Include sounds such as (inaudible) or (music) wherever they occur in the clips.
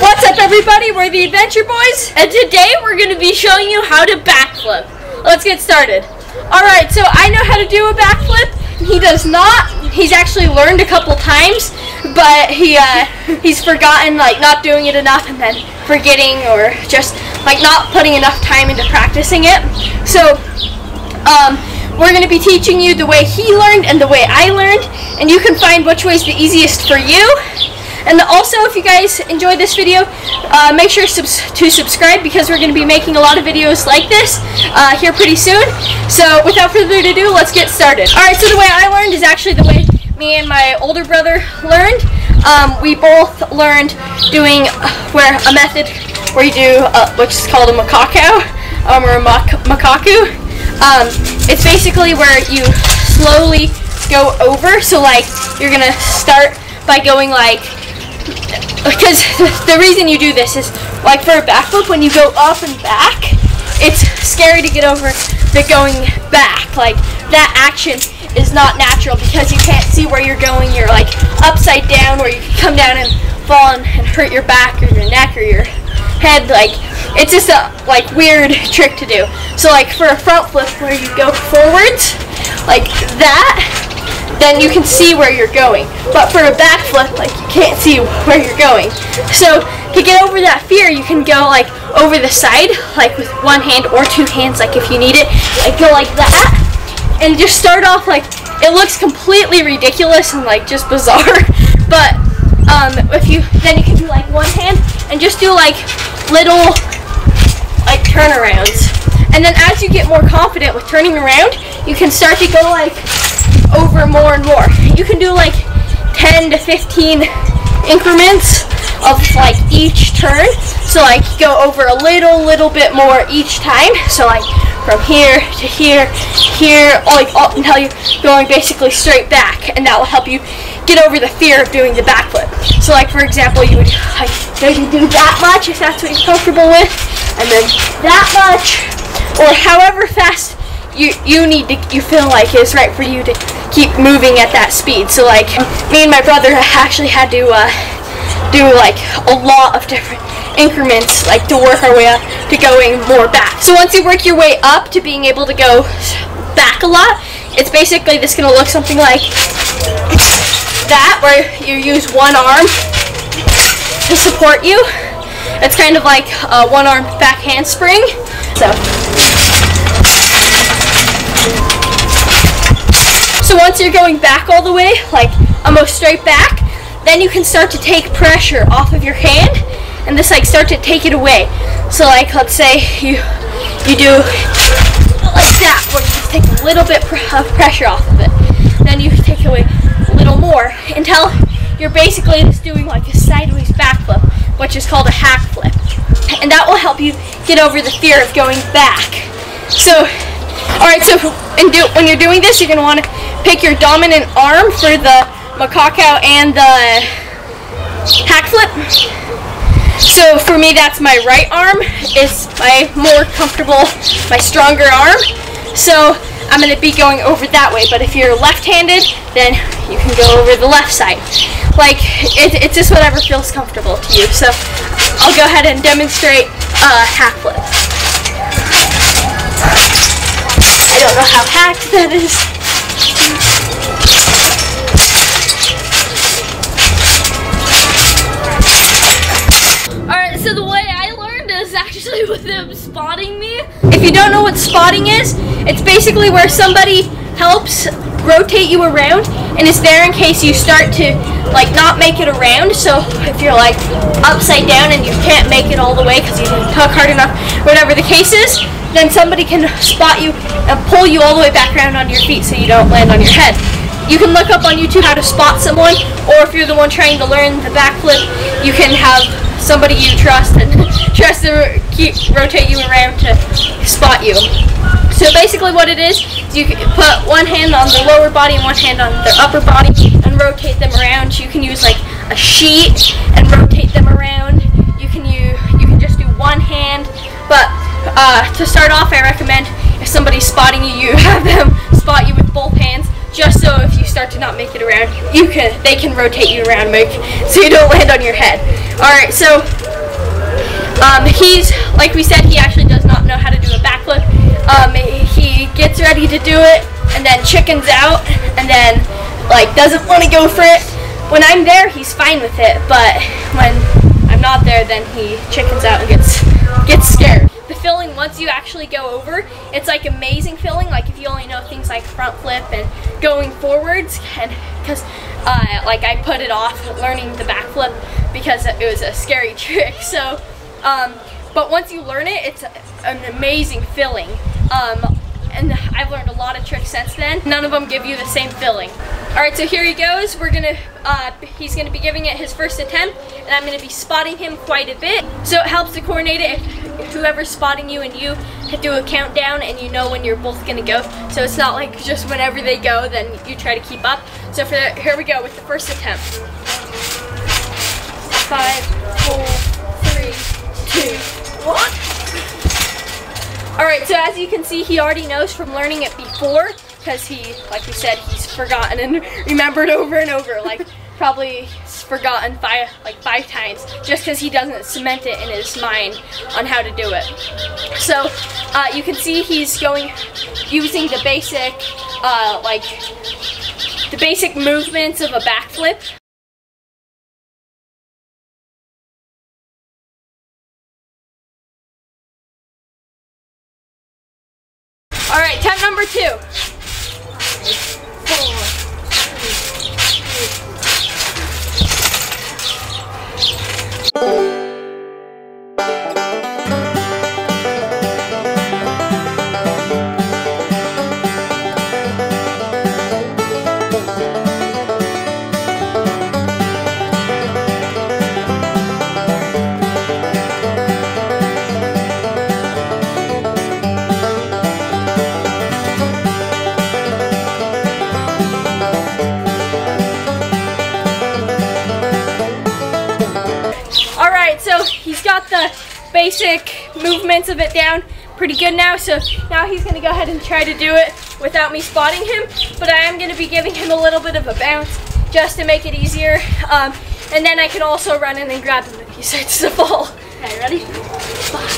What's up everybody, we're the Adventure Boys, and today we're going to be showing you how to backflip. Let's get started. Alright, so I know how to do a backflip, he does not. He's actually learned a couple times, but he uh, (laughs) he's forgotten, like not doing it enough and then forgetting or just like not putting enough time into practicing it. So, um, we're going to be teaching you the way he learned and the way I learned, and you can find which way is the easiest for you. And also, if you guys enjoyed this video, uh, make sure subs to subscribe because we're going to be making a lot of videos like this uh, here pretty soon. So without further ado, let's get started. Alright, so the way I learned is actually the way me and my older brother learned. Um, we both learned doing where a method where you do uh, is called a macaco um, or a macaco. Um, it's basically where you slowly go over. So like you're gonna start by going like because the reason you do this is like for a backflip when you go up and back it's scary to get over the going back. Like that action is not natural because you can't see where you're going. You're like upside down where you can come down and fall and, and hurt your back or your neck or your head. Like it's just a like weird trick to do. So like for a front flip where you go forwards like that then you can see where you're going. But for a backflip, like you can't see where you're going. So to get over that fear, you can go like over the side, like with one hand or two hands, like if you need it. Like go like that, and just start off like it looks completely ridiculous and like just bizarre. (laughs) But um, if you then you can do like one hand and just do like little like turnarounds. And then as you get more confident with turning around, you can start to go like more and more. You can do like 10 to 15 increments of like each turn. So like go over a little, little bit more each time. So like from here to here, here, like all, until you're going basically straight back, and that will help you get over the fear of doing the backflip. So like for example, you would like maybe do that much if that's what you're comfortable with, and then that much, or however fast you you need to you feel like it's right for you to keep moving at that speed. So like me and my brother actually had to uh, do like a lot of different increments like to work our way up to going more back. So once you work your way up to being able to go back a lot, it's basically this gonna look something like that where you use one arm to support you. It's kind of like a one arm back handspring. So So once you're going back all the way, like almost straight back, then you can start to take pressure off of your hand and this like start to take it away. So like let's say you you do like that where you take a little bit of pressure off of it. Then you take away a little more until you're basically just doing like a sideways backflip, which is called a hack flip. And that will help you get over the fear of going back. So Alright, so do, when you're doing this, you're going to want to pick your dominant arm for the macaco and the hack flip. So for me, that's my right arm. It's my more comfortable, my stronger arm. So I'm going to be going over that way. But if you're left-handed, then you can go over the left side. Like, it, it's just whatever feels comfortable to you. So I'll go ahead and demonstrate a hack flip. Don't know how hacked that is. Alright, so the way I learned is actually (laughs) with them spotting me. If you don't know what spotting is, it's basically where somebody helps rotate you around and it's there in case you start to like not make it around so if you're like upside down and you can't make it all the way because you didn't tug hard enough whatever the case is then somebody can spot you and pull you all the way back around onto your feet so you don't land on your head. You can look up on YouTube how to spot someone, or if you're the one trying to learn the backflip, you can have somebody you trust and (laughs) trust to keep rotate you around to spot you. So basically what it is, you put one hand on the lower body and one hand on the upper body and rotate them around. You can use like a sheet and rotate them around. You can use, you can just do one hand, but uh, to start off, I recommend if somebody's spotting you, you (laughs) have them spot you with both hands, just so if you start to not make it around, you can they can rotate you around, make so you don't land on your head. All right, so Um, he's like we said, he actually does not know how to do a backflip. Um, he gets ready to do it and then chickens out and then like doesn't want to go for it. When I'm there, he's fine with it, but when I'm not there, then he chickens out and gets gets scared. Feeling once you actually go over, it's like amazing feeling. Like if you only know things like front flip and going forwards, and because uh, like I put it off learning the back flip because it was a scary (laughs) trick. So, um, but once you learn it, it's an amazing feeling. Um, and I've learned a lot of tricks since then. None of them give you the same feeling. All right, so here he goes. We're gonna, uh, he's gonna be giving it his first attempt, and I'm gonna be spotting him quite a bit. So it helps to coordinate it whoever's spotting you and you do a countdown and you know when you're both gonna go. So it's not like just whenever they go, then you try to keep up. So for the, here we go with the first attempt. Five, four, three, two, one. All right, so as you can see, he already knows from learning it before because he, like we said, he's forgotten and (laughs) remembered over and over. Like probably forgotten five, like five times just because he doesn't cement it in his mind on how to do it. So uh, you can see he's going, using the basic, uh, like the basic movements of a backflip. All right, attempt number two. Oh. (laughs) All right, so he's got the basic movements of it down pretty good now. So now he's gonna go ahead and try to do it without me spotting him. But I am gonna be giving him a little bit of a bounce just to make it easier. Um, and then I can also run in and grab him if he starts to fall. Okay, ready? Five,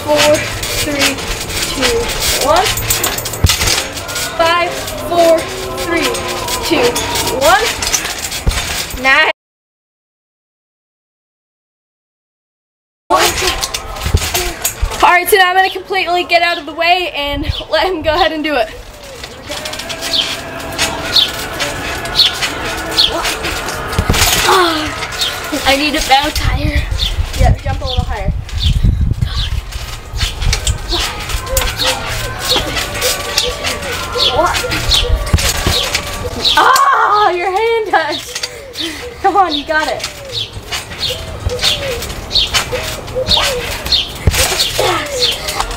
four, three, two, one. Five, four, three, two, one. Nice. All right, so now I'm gonna completely get out of the way and (laughs) let him go ahead and do it. Ah, I need a bounce higher. Yeah, jump a little higher. Ah, your hand touched. Come on, you got it.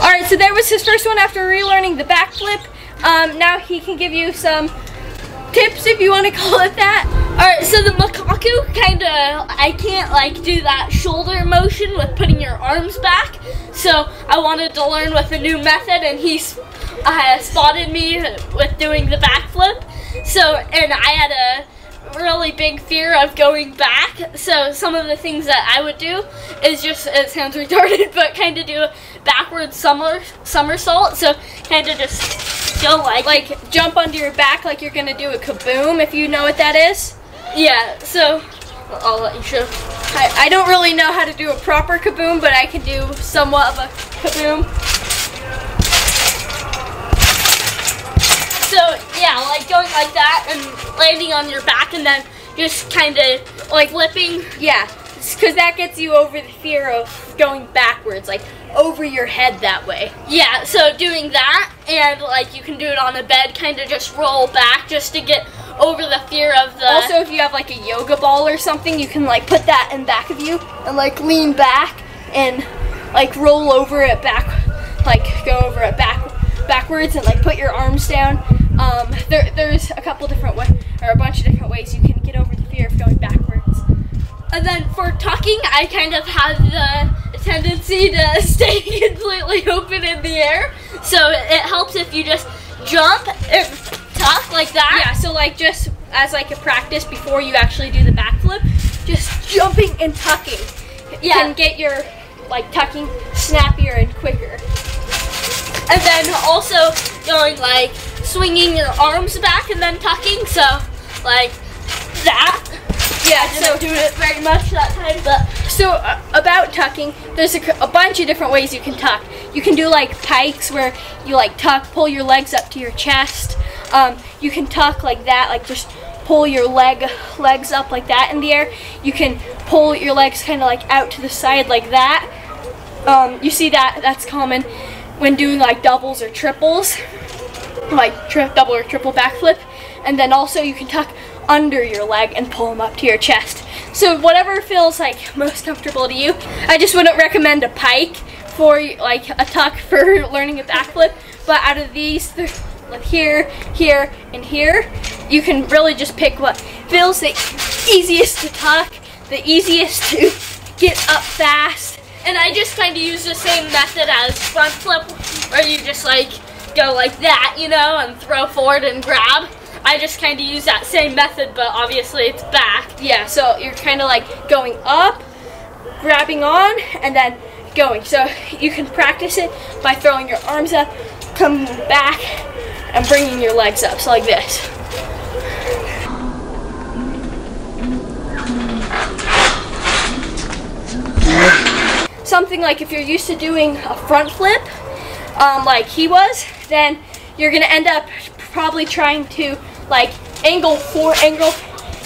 All right, so there was his first one after relearning the backflip. Um, now he can give you some tips if you want to call it that. All right, so the Macaco kind of, I can't like do that shoulder motion with putting your arms back. So I wanted to learn with a new method and he uh, spotted me with doing the backflip. So, and I had a really big fear of going back. So some of the things that I would do is just, it sounds (laughs) retarded, but kind of do a backward summer, somersault. So kind of just go like, Like jump onto your back like you're gonna do a kaboom if you know what that is. yeah, so I'll let you show. I, I don't really know how to do a proper kaboom, but I can do somewhat of a kaboom. So yeah, like going like that and landing on your back and then just kind of like flipping. Yeah, because that gets you over the fear of going backwards, like over your head that way. Yeah, so doing that and like you can do it on a bed, kind of just roll back just to get over the fear of the. Also, if you have like a yoga ball or something, you can like put that in back of you and like lean back and like roll over it back, like go over it back backwards and like put your arms down. Um, there, there's a couple different ways, or a bunch of different ways you can get over the fear of going backwards. And then for talking, I kind of have the tendency to (laughs) stay completely open in the air. So it helps if you just jump and tuck like that. Yeah, so like just as like a practice before you actually do the backflip, just jumping and tucking Yeah. can get your like tucking snappier and quicker. And then also going like swinging your arms back and then tucking. So like that. Yeah, I so didn't do it very much that time, but So uh, about tucking, there's a, a bunch of different ways you can tuck. You can do like pikes where you like tuck, pull your legs up to your chest. Um, you can tuck like that, like just pull your leg legs up like that in the air. You can pull your legs kind of like out to the side like that. Um, you see that? That's common when doing like doubles or triples, like tri- double or triple backflip. And then also you can tuck under your leg and pull them up to your chest. So whatever feels like most comfortable to you. I just wouldn't recommend a pike for like a tuck (laughs) for learning a backflip. But out of these, th- like here, here, and here, you can really just pick what feels the easiest to tuck, the easiest to (laughs) get up fast. and I just kind of use the same method as front flip, where you just like go like that, you know, and throw forward and grab. I just kind of use that same method, but obviously it's back. Yeah, so you're kind of like going up, grabbing on, and then going. So you can practice it by throwing your arms up, coming back, and bringing your legs up. So like this. Something like if you're used to doing a front flip, um, like he was, then you're gonna end up probably trying to like angle for angle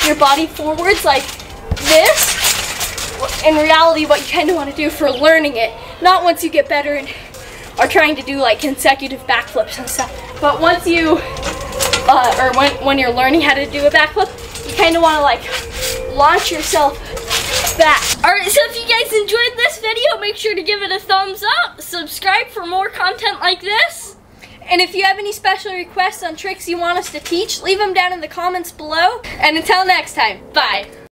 your body forwards like this. In reality, what you kind of want to do for learning it, not once you get better and are trying to do like consecutive backflips and stuff, but once you uh, or when when you're learning how to do a backflip, you kind of want to like launch yourself back. Alright, so if you guys enjoyed this video, make sure to give it a thumbs up, subscribe for more content like this. And if you have any special requests on tricks you want us to teach, leave them down in the comments below. And until next time, bye.